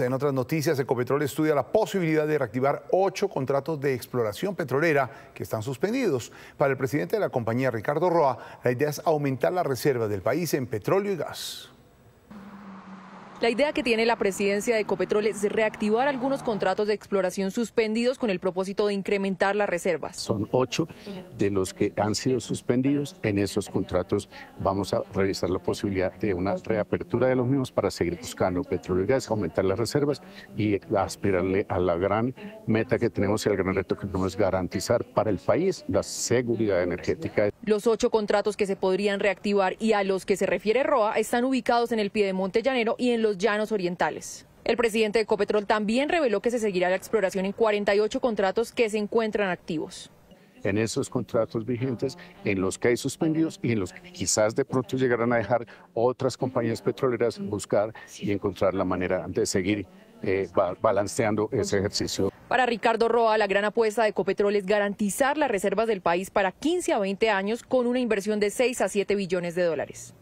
En otras noticias, Ecopetrol estudia la posibilidad de reactivar ocho contratos de exploración petrolera que están suspendidos. Para el presidente de la compañía, Ricardo Roa, la idea es aumentar las reservas del país en petróleo y gas. La idea que tiene la presidencia de Ecopetrol es reactivar algunos contratos de exploración suspendidos con el propósito de incrementar las reservas. Son ocho de los que han sido suspendidos. En esos contratos vamos a revisar la posibilidad de una reapertura de los mismos para seguir buscando petróleo y gas, aumentar las reservas y aspirarle a la gran meta que tenemos y al gran reto que tenemos garantizar para el país la seguridad energética. Los ocho contratos que se podrían reactivar y a los que se refiere ROA están ubicados en el Piedemonte Llanero y en los llanos orientales. El presidente de Ecopetrol también reveló que se seguirá la exploración en 48 contratos que se encuentran activos. En esos contratos vigentes, en los que hay suspendidos y en los que quizás de pronto llegarán a dejar otras compañías petroleras buscar y encontrar la manera de seguir eh, balanceando ese ejercicio. Para Ricardo Roa, la gran apuesta de Ecopetrol es garantizar las reservas del país para 15 a 20 años con una inversión de 6 a 7 billones de dólares.